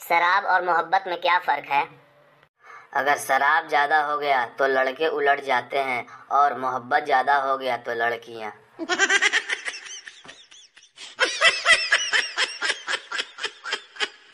शराब और मोहब्बत में क्या फ़र्क है? अगर शराब ज़्यादा हो गया तो लड़के उलट जाते हैं और मोहब्बत ज़्यादा हो गया तो लड़कियाँ।